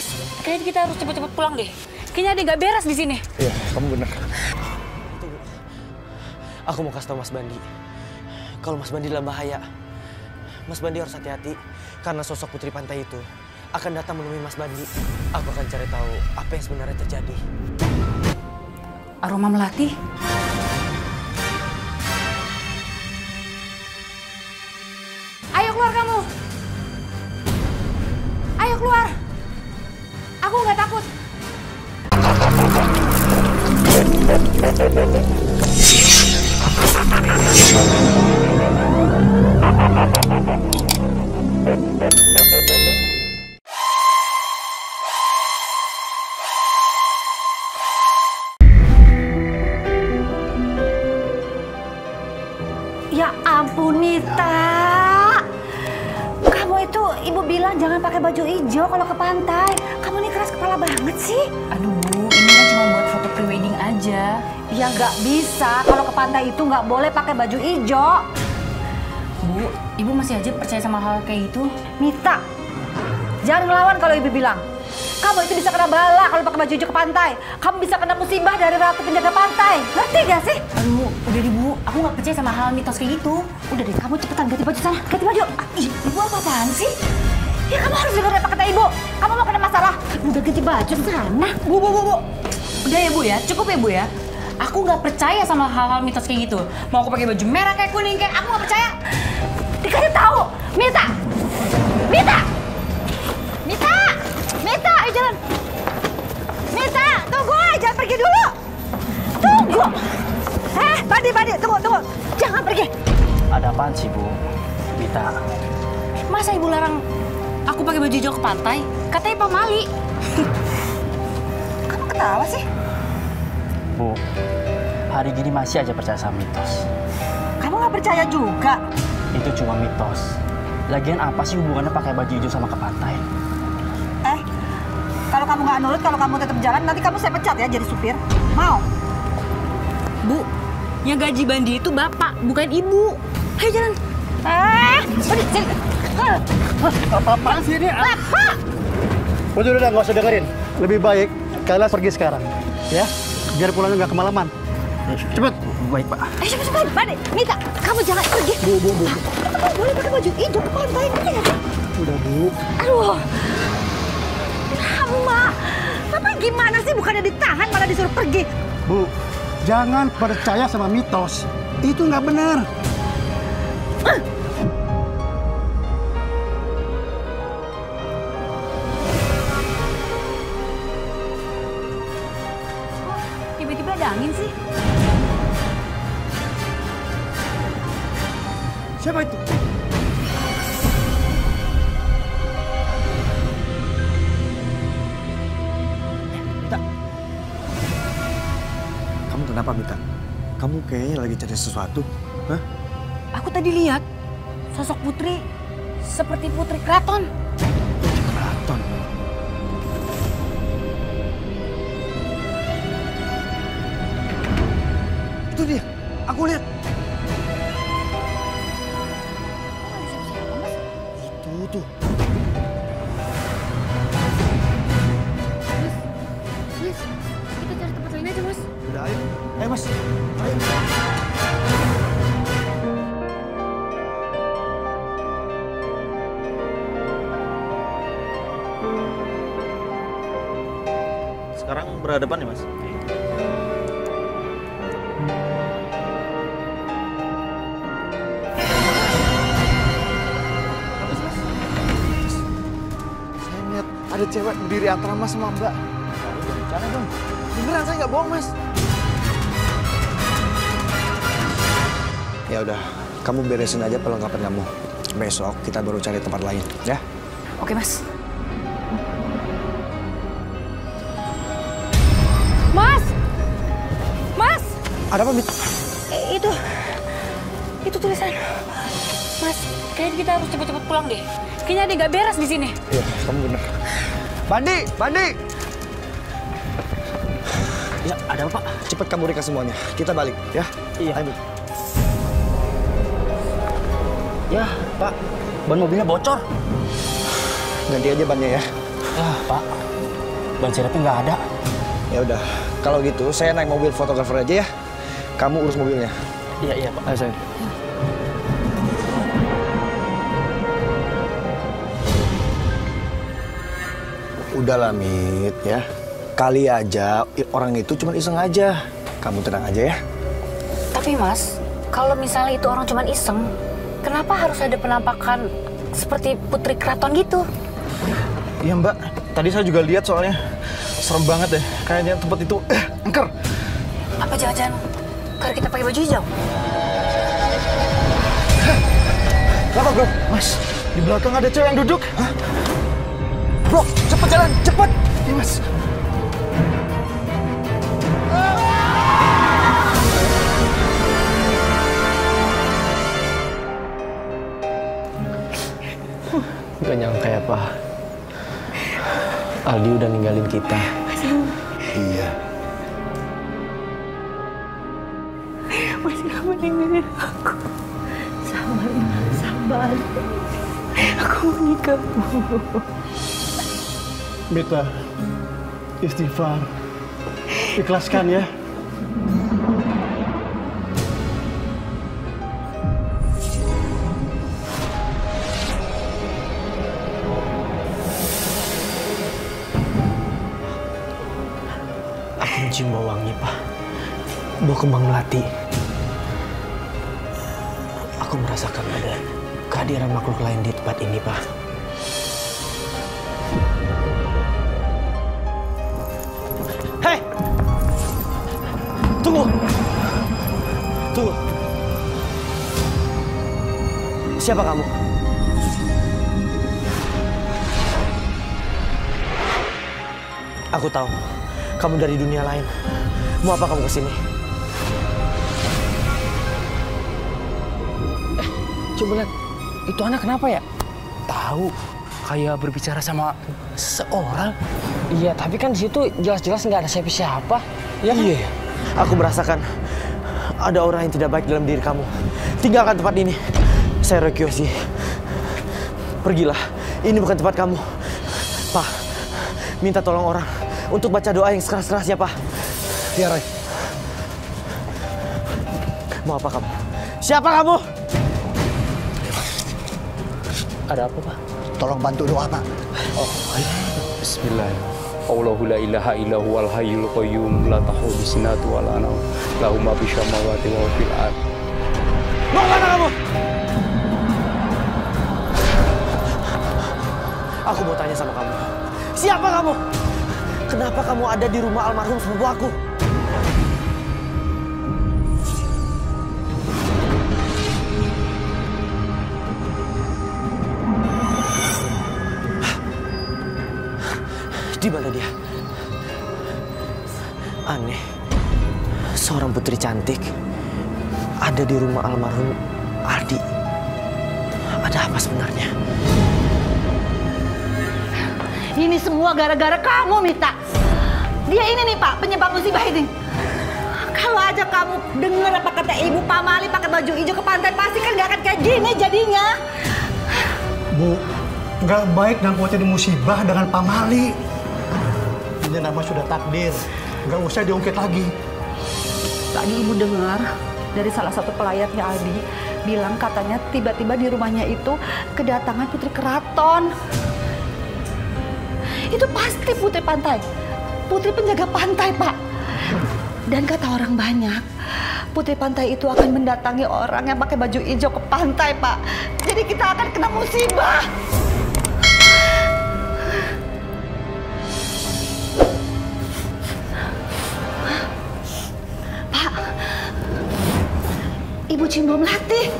Mas, kayaknya kita harus cepet-cepet pulang deh. Kayaknya ada nggak beres di sini. Iya, kamu benar. Aku mau kasih tahu Mas Bandi. Kalau Mas Bandi dalam bahaya, Mas Bandi harus hati-hati. Karena sosok putri pantai itu akan datang menemui Mas Bandi. Aku akan cari tahu apa yang sebenarnya terjadi. Aroma melati. Nita. Kamu itu ibu bilang jangan pakai baju hijau kalau ke pantai. Kamu ini keras kepala banget sih. Aduh Bu, ini kan cuma buat foto prewedding aja. Ya nggak bisa. Kalau ke pantai itu nggak boleh pakai baju hijau. Bu, Ibu masih aja percaya sama hal kayak gitu? Nita, jangan ngelawan kalau ibu bilang. Kamu itu bisa kena bala kalau pakai baju hijau ke pantai. Kamu bisa kena musibah dari ratu penjaga pantai. Ngerti gak sih? Aduh, udah deh Bu, aku nggak percaya sama hal mitos kayak gitu. Udah deh, kamu cepetan ganti baju sana. Ganti baju. Ah, ih, Ibu apa-apaan sih? Ya kamu harus dengar apa kata ibu. Kamu mau kena masalah. Udah ganti baju sana. Bu, bu, bu, bu. Udah ya Bu ya, cukup ya Bu ya. Aku nggak percaya sama hal-hal mitos kayak gitu. Mau aku pakai baju merah kayak kuning kayak aku nggak percaya. Dikasih tahu. Mita. Mita. Jalan. Mita, tunggu, jangan pergi dulu. Tunggu. Eh, Badi, Badi, tunggu, tunggu. Jangan pergi. Ada apaan sih, Bu? Mita, Masa Ibu larang aku pakai baju hijau ke pantai? Katanya Pak Mali. Kamu ketawa sih? Bu, hari gini masih aja percaya sama mitos. Kamu nggak percaya juga? Itu cuma mitos. Lagian apa sih hubungannya pakai baju hijau sama ke pantai? Kalau kamu nggak nurut, kalau kamu tetap jalan, nanti kamu saya pecat ya jadi supir. Mau? Bu, yang gaji Bandi itu Bapak, bukan Ibu. Ayo jalan. Eh. Eh, Apa-apaan sih ini? Apa? Udah, udah, nggak usah dengerin. Lebih baik kalian pergi sekarang. Ya, biar pulangnya nggak kemalaman. Cepet. Baik, Pak. Eh, cepat, cepat. Badi, Mita, kamu jangan pergi. Bu, bu, bu. Kamu boleh pakai baju hijau pantai? Udah, Bu. Aduh. Mama, Mama gimana sih? Bukannya ditahan, malah disuruh pergi. Bu, jangan percaya sama mitos. Itu nggak benar. Tiba-tiba ada angin sih. Siapa itu? Kenapa, Mita? Kamu kayaknya lagi cari sesuatu. Hah? Aku tadi lihat sosok putri seperti putri keraton. Keraton. Itu dia. Aku lihat. Mas. Ayo. Sekarang berhadapan ya mas? Saya lihat ada cewek berdiri antara Mas sama Mbak. Jangan dong. Beneran saya nggak bohong, Mas. Ya udah, kamu beresin aja perlengkapan kamu. Besok kita baru cari tempat lain, ya? Oke, Mas. Mas! Mas! Ada apa, Mit? Itu. Itu tulisan. Mas, kayaknya kita harus cepet-cepet pulang deh. Kayaknya ada nggak beres di sini. Iya, kamu benar. Bandi, Bandi. Ya, ada apa, Pak? Cepet kamu reka semuanya. Kita balik, ya? Iya. Ayo, Ya, Pak. Ban mobilnya bocor. Ganti aja bannya ya. Ah, Pak. Ban siripnya nggak ada. Ya udah, kalau gitu saya naik mobil fotografer aja ya. Kamu urus mobilnya. Iya, iya, Pak. Ayo sayang. Udahlah, Mit, ya. Kali aja orang itu cuma iseng aja. Kamu tenang aja ya. Tapi mas, kalau misalnya itu orang cuman iseng, kenapa harus ada penampakan seperti putri keraton gitu? Iya, Mbak. Tadi saya juga lihat soalnya. Serem banget deh. Kayaknya tempat itu eh, angker. Apa jangan-jangan karena kita pakai baju hijau? Kenapa, Bro? Mas, di belakang ada cewek yang duduk. Hah? Bro, cepet jalan, cepet. Iya, Mas. Gak nyangka ya, Pak. Aldi udah ninggalin kita. Iya. Masih kamu ninggalin aku. Sabar, sabar. Aku mau nikah, Bu. Mita, istighfar. Ikhlaskan ya. Mencium bau wangi, Pak. Bau kembang melati. Aku merasakan ada kehadiran makhluk lain di tempat ini, Pak. Hei! Tunggu! Tunggu. Siapa kamu? Aku tahu. Kamu dari dunia lain. Mau apa kamu ke sini? Coba lihat. Itu anak kenapa ya? Tahu. Kayak berbicara sama seorang. Iya, tapi kan di situ jelas-jelas nggak ada siapa-siapa. Ya kan? Iya. Aku merasakan ada orang yang tidak baik dalam diri kamu. Tinggalkan tempat ini. Saya Rekyoshi. Pergilah. Ini bukan tempat kamu. Pak, minta tolong orang untuk baca doa yang sekeras-kerasnya, Pak. Iya, Ray. Mau apa kamu? Siapa kamu? Ada apa, Pak? Tolong bantu doa, Pak. Bismillah. Allahu la ilaha illa huwal hayyul qayyum la ta'khudhuhu sinatu wa la nawm. Lahu ma fis samawati wa fil ard. Mau ke mana kamu? Aku mau tanya sama kamu. Siapa kamu? Kenapa kamu ada di rumah almarhum sepupu aku? Di mana dia? Aneh. Seorang putri cantik ada di rumah almarhum Aldi. Ada apa sebenarnya? Ini semua gara-gara kamu, Mita. Dia ini nih, Pak, penyebab musibah ini. Kalau aja kamu dengar apa kata Ibu Pamali pakai baju hijau ke pantai, pasti kan gak akan kayak gini jadinya. Bu, nggak baik ngangkutin musibah dengan pamali. Ini nama sudah takdir. Nggak usah diungkit lagi. Tadi Ibu dengar dari salah satu pelayatnya Aldi bilang katanya tiba-tiba di rumahnya itu kedatangan putri keraton. Itu pasti putri pantai. Putri penjaga pantai, Pak. Dan kata orang banyak, putri pantai itu akan mendatangi orang yang pakai baju hijau ke pantai, Pak. Jadi kita akan kena musibah. Pak, Ibu cium bau melati.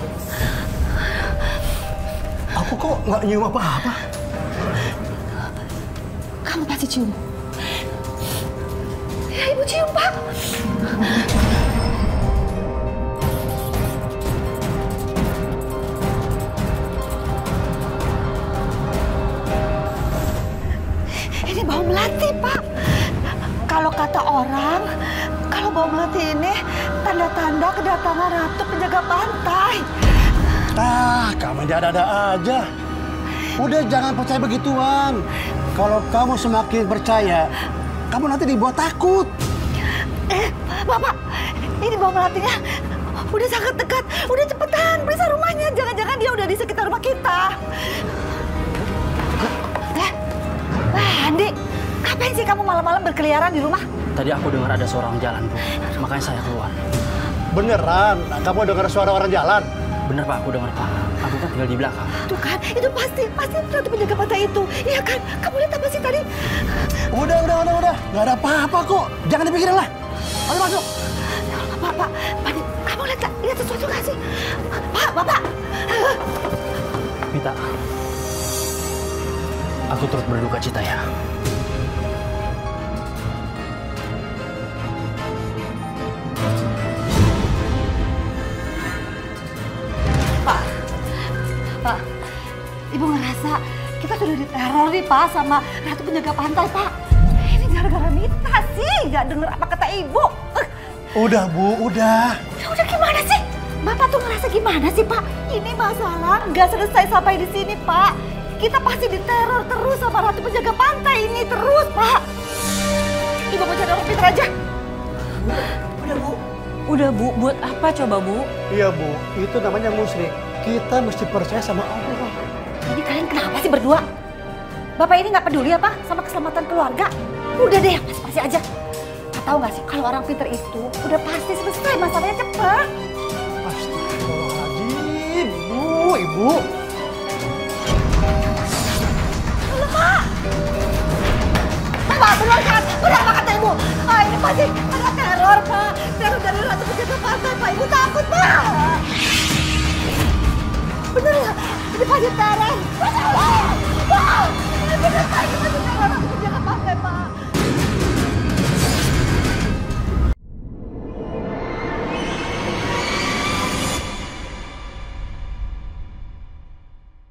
Aku kok nggak nyium apa-apa? Pasti cium. Ya, Ibu cium, Pak. Ini bau melati, Pak. Kalau kata orang, kalau bau melati ini tanda-tanda kedatangan ratu penjaga pantai. Ah, kamu ada-ada aja. Udah jangan percaya begituan. Kalau kamu semakin percaya, kamu nanti dibuat takut. Eh, Bapak, ini bawa melatinya udah sangat dekat. Udah cepetan, periksa rumahnya. Jangan-jangan dia udah di sekitar rumah kita. Eh, eh, Andi, ngapain sih kamu malam-malam berkeliaran di rumah? Tadi aku dengar ada suara orang jalan, Bu. Makanya saya keluar. Beneran, kamu dengar suara orang jalan? Bener, Pak. Aku dengar, Pak. Tinggal di belakang. Tuh kan, itu pasti, pasti ratu penjaga pantai itu. Iya kan? Kamu lihat apa sih tadi? Udah, udah, udah, udah. Gak ada apa-apa kok. Jangan dipikirin lah. Ayo masuk. Pak, Pak, Pak, kamu lihat nggak? Lihat sesuatu nggak sih? Pak, Bapak. Mita. Aku turut berduka cita ya. Ngerasa kita sudah diteror nih Pak sama ratu penjaga pantai Pak. Ini gara-gara Mita sih, nggak denger apa kata Ibu. Eh, Udah, Bu, udah. ya udah gimana sih? Bapak tuh ngerasa gimana sih Pak? Ini masalah nggak selesai sampai di sini Pak. Kita pasti diteror terus sama ratu penjaga pantai ini terus Pak. Ibu mau cari orang pintar aja. Udah bu. Udah bu, buat apa coba bu? Iya, Bu. Itu namanya musyrik. Kita mesti percaya sama Allah. Ini kalian kenapa sih berdua? Bapak ini nggak peduli apa sama keselamatan keluarga? Udah deh, pasti aja. Kau tahu nggak sih kalau orang pinter itu udah pasti selesai masalahnya cepet. Astagfirullahaladzim, Ibu, Ibu. Bapak benar kan? Benar apa kata ibu? Ah, ini pasti ada teror pak. Teror dari ratu penjaga pantai pak. Ibu takut pak. Bener ya? Pak na pak, ini Wow! Dipasit na rin! Dipasit na rin! pak, pak!